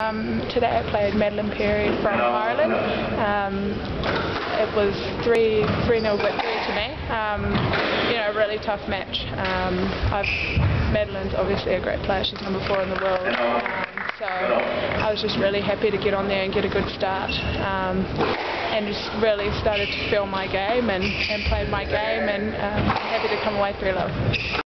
Um, today I played Madeline Perry from Ireland. Um, it was 3 3 0 victory to me. Um, you know, a really tough match. Um, Madeline's obviously a great player. She's number four in the world. Um, so I was just really happy to get on there and get a good start. Um, and just really started to feel my game and, and played my game and um, happy to come away 3 0.